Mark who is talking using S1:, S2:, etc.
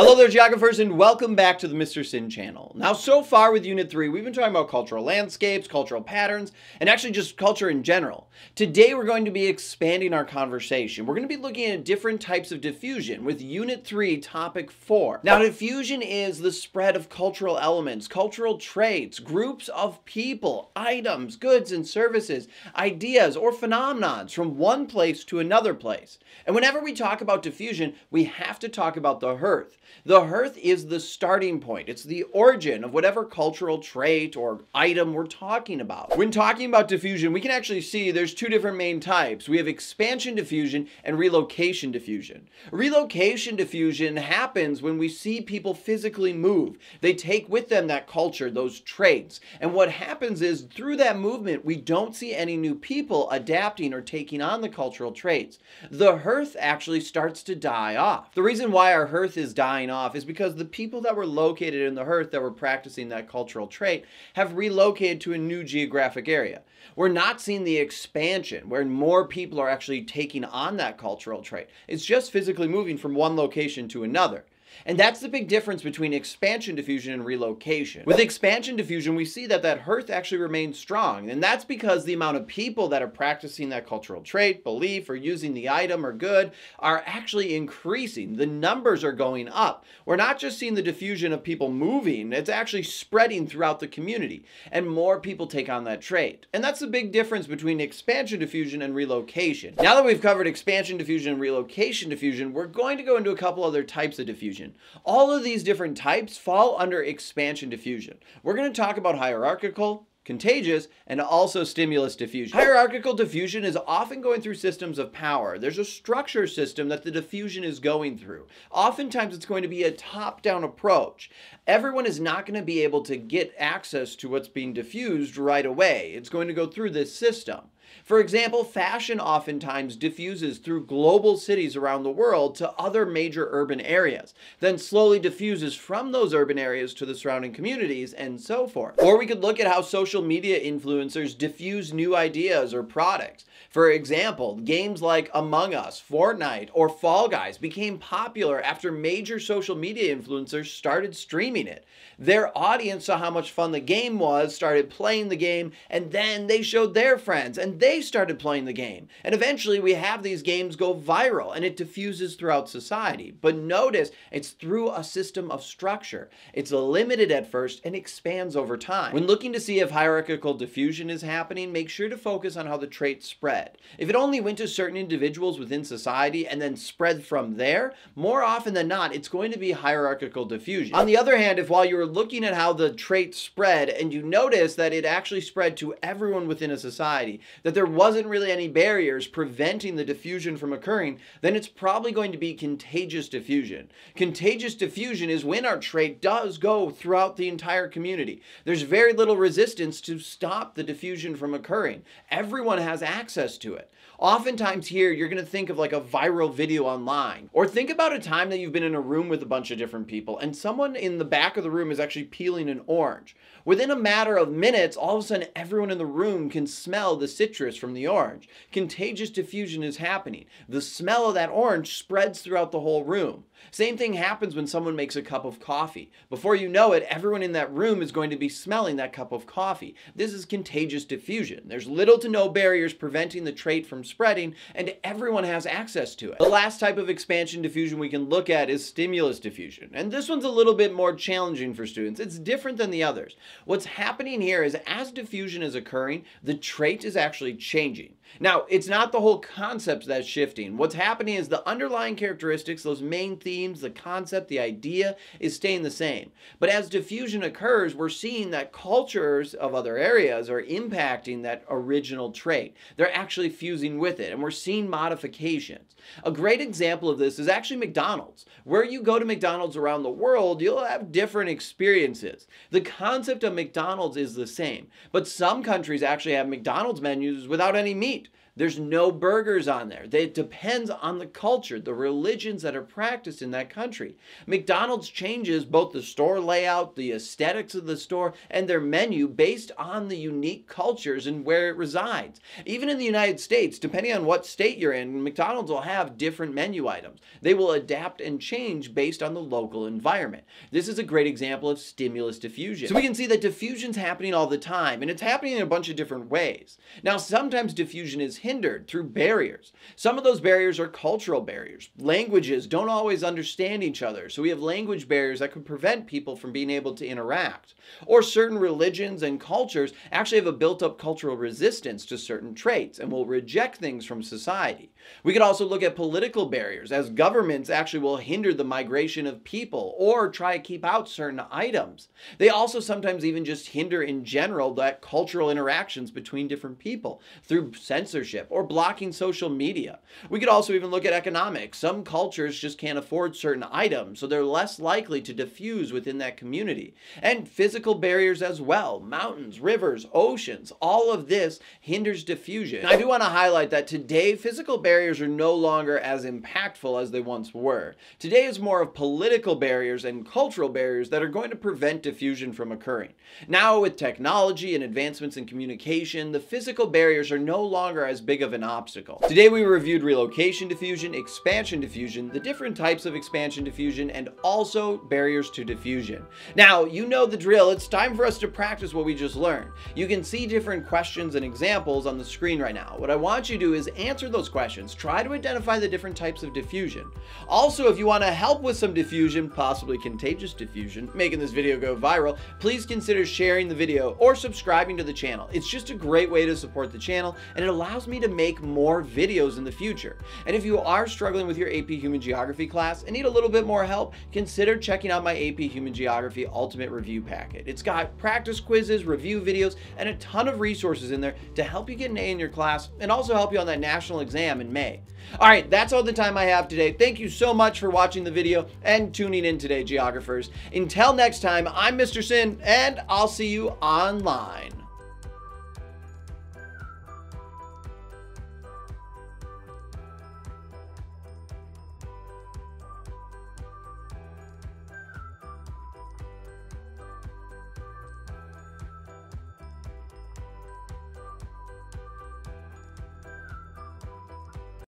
S1: Hello there, geographers, and welcome back to the Mr. Sinn channel. Now, so far with Unit 3, we've been talking about cultural landscapes, cultural patterns, and actually just culture in general. Today, we're going to be expanding our conversation. We're going to be looking at different types of diffusion with Unit 3, Topic 4. Now, diffusion is the spread of cultural elements, cultural traits, groups of people, items, goods and services, ideas, or phenomenons from one place to another place. And whenever we talk about diffusion, we have to talk about the hearth. The hearth is the starting point. It's the origin of whatever cultural trait or item we're talking about. When talking about diffusion, we can actually see there's two different main types. We have expansion diffusion and relocation diffusion. Relocation diffusion happens when we see people physically move. They take with them that culture, those traits. And what happens is through that movement, we don't see any new people adapting or taking on the cultural traits. The hearth actually starts to die off. The reason why our hearth is dying dying off is because the people that were located in the hearth that were practicing that cultural trait have relocated to a new geographic area. We're not seeing the expansion where more people are actually taking on that cultural trait. It's just physically moving from one location to another. And that's the big difference between expansion diffusion and relocation. With expansion diffusion, we see that that hearth actually remains strong. And that's because the amount of people that are practicing that cultural trait, belief, or using the item or good are actually increasing. The numbers are going up. We're not just seeing the diffusion of people moving, it's actually spreading throughout the community. And more people take on that trait. And that's the big difference between expansion diffusion and relocation. Now that we've covered expansion diffusion and relocation diffusion, we're going to go into a couple other types of diffusion diffusion. All of these different types fall under expansion diffusion. We're going to talk about hierarchical, contagious, and also stimulus diffusion. Hierarchical diffusion is often going through systems of power. There's a structure system that the diffusion is going through. Oftentimes it's going to be a top-down approach. Everyone is not going to be able to get access to what's being diffused right away. It's going to go through this system. For example, fashion oftentimes diffuses through global cities around the world to other major urban areas, then slowly diffuses from those urban areas to the surrounding communities and so forth. Or we could look at how social media influencers diffuse new ideas or products. For example, games like Among Us, Fortnite, or Fall Guys became popular after major social media influencers started streaming it. Their audience saw how much fun the game was, started playing the game, and then they showed their friends, and they started playing the game. And eventually we have these games go viral and it diffuses throughout society. But notice it's through a system of structure. It's limited at first and expands over time. When looking to see if hierarchical diffusion is happening, make sure to focus on how the trait spread. If it only went to certain individuals within society and then spread from there, more often than not, it's going to be hierarchical diffusion. On the other hand, if while you were looking at how the trait spread and you notice that it actually spread to everyone within a society, that there wasn't really any barriers preventing the diffusion from occurring, then it's probably going to be contagious diffusion. Contagious diffusion is when our trait does go throughout the entire community. There's very little resistance to stop the diffusion from occurring. Everyone has access to it. Oftentimes here, you're going to think of like a viral video online. Or think about a time that you've been in a room with a bunch of different people and someone in the back of the room is actually peeling an orange. Within a matter of minutes, all of a sudden everyone in the room can smell the citrus from the orange. Contagious diffusion is happening. The smell of that orange spreads throughout the whole room. Same thing happens when someone makes a cup of coffee. Before you know it, everyone in that room is going to be smelling that cup of coffee. This is contagious diffusion. There's little to no barriers preventing the trait from spreading, and everyone has access to it. The last type of expansion diffusion we can look at is stimulus diffusion. And this one's a little bit more challenging for students. It's different than the others. What's happening here is as diffusion is occurring, the trait is actually changing. Now, it's not the whole concept that's shifting. What's happening is the underlying characteristics, those main themes, the concept, the idea is staying the same. But as diffusion occurs, we're seeing that cultures of other areas are impacting that original trait. They're actually fusing with it, and we're seeing modifications. A great example of this is actually McDonald's. Where you go to McDonald's around the world, you'll have different experiences. The concept of McDonald's is the same, but some countries actually have McDonald's menus without any meat. There's no burgers on there. It depends on the culture, the religions that are practiced in that country. McDonald's changes both the store layout, the aesthetics of the store, and their menu based on the unique cultures and where it resides. Even in the United States, depending on what state you're in, McDonald's will have different menu items. They will adapt and change based on the local environment. This is a great example of stimulus diffusion. So we can see that diffusion's happening all the time, and it's happening in a bunch of different ways. Now, sometimes diffusion is hindered through barriers. Some of those barriers are cultural barriers. Languages don't always understand each other, so we have language barriers that could prevent people from being able to interact. Or certain religions and cultures actually have a built-up cultural resistance to certain traits and will reject things from society. We could also look at political barriers, as governments actually will hinder the migration of people or try to keep out certain items. They also sometimes even just hinder in general that cultural interactions between different people through censorship or blocking social media. We could also even look at economics. Some cultures just can't afford certain items, so they're less likely to diffuse within that community. And physical barriers as well, mountains, rivers, oceans, all of this hinders diffusion. Now, I do want to highlight that today physical barriers are no longer as impactful as they once were. Today is more of political barriers and cultural barriers that are going to prevent diffusion from occurring. Now with technology and advancements in communication, the physical barriers are no longer as big of an obstacle. Today we reviewed relocation diffusion, expansion diffusion, the different types of expansion diffusion, and also barriers to diffusion. Now, you know the drill. It's time for us to practice what we just learned. You can see different questions and examples on the screen right now. What I want you to do is answer those questions. Try to identify the different types of diffusion. Also, if you want to help with some diffusion, possibly contagious diffusion, making this video go viral, please consider sharing the video or subscribing to the channel. It's just a great way to support the channel and it allows me to make more videos in the future. And if you are struggling with your AP Human Geography class and need a little bit more help, consider checking out my AP Human Geography Ultimate Review Packet. It's got practice quizzes, review videos, and a ton of resources in there to help you get an A in your class and also help you on that national exam in May. All right, that's all the time I have today. Thank you so much for watching the video and tuning in today, geographers. Until next time, I'm Mr. Sinn, and I'll see you online.